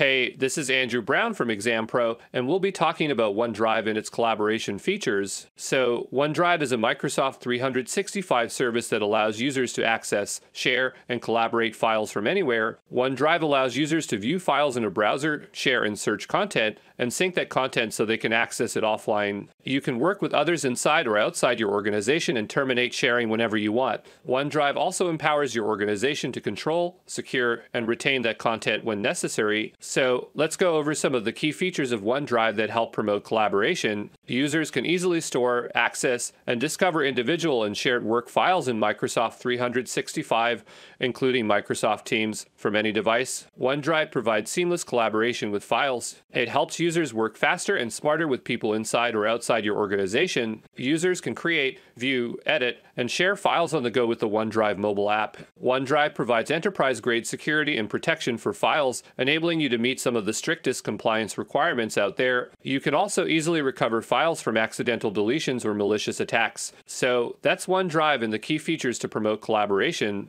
Hey, this is Andrew Brown from ExamPro, and we'll be talking about OneDrive and its collaboration features. So, OneDrive is a Microsoft 365 service that allows users to access, share, and collaborate files from anywhere. OneDrive allows users to view files in a browser, share and search content, and sync that content so they can access it offline. You can work with others inside or outside your organization and terminate sharing whenever you want. OneDrive also empowers your organization to control, secure, and retain that content when necessary. So let's go over some of the key features of OneDrive that help promote collaboration. Users can easily store, access, and discover individual and shared work files in Microsoft 365, including Microsoft Teams, from any device. OneDrive provides seamless collaboration with files. It helps users work faster and smarter with people inside or outside your organization. Users can create, view, edit, and share files on the go with the OneDrive mobile app. OneDrive provides enterprise grade security and protection for files, enabling you to meet some of the strictest compliance requirements out there. You can also easily recover files from accidental deletions or malicious attacks. So that's OneDrive and the key features to promote collaboration.